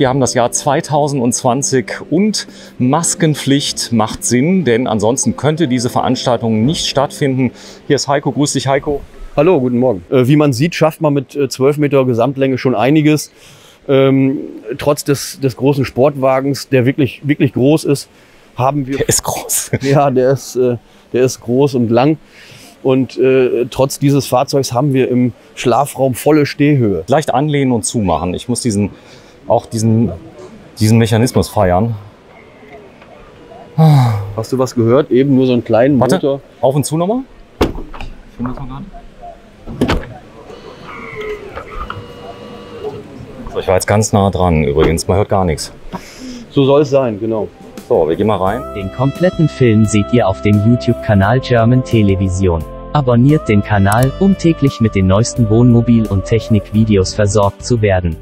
Wir haben das Jahr 2020 und Maskenpflicht macht Sinn, denn ansonsten könnte diese Veranstaltung nicht stattfinden. Hier ist Heiko. Grüß dich, Heiko. Hallo, guten Morgen. Äh, wie man sieht, schafft man mit äh, 12 Meter Gesamtlänge schon einiges. Ähm, trotz des, des großen Sportwagens, der wirklich, wirklich groß ist, haben wir. Der ist groß. Ja, der ist, äh, der ist groß und lang. Und äh, trotz dieses Fahrzeugs haben wir im Schlafraum volle Stehhöhe. Leicht anlehnen und zumachen. Ich muss diesen, auch diesen, diesen Mechanismus feiern. Hast du was gehört? Eben nur so einen kleinen Warte, Motor. auf und zu nochmal. Ich finde das mal gerade. So, ich war jetzt ganz nah dran übrigens. Man hört gar nichts. So soll es sein, genau. So, wir gehen mal rein. Den kompletten Film seht ihr auf dem YouTube-Kanal German Television. Abonniert den Kanal, um täglich mit den neuesten Wohnmobil- und Technikvideos versorgt zu werden.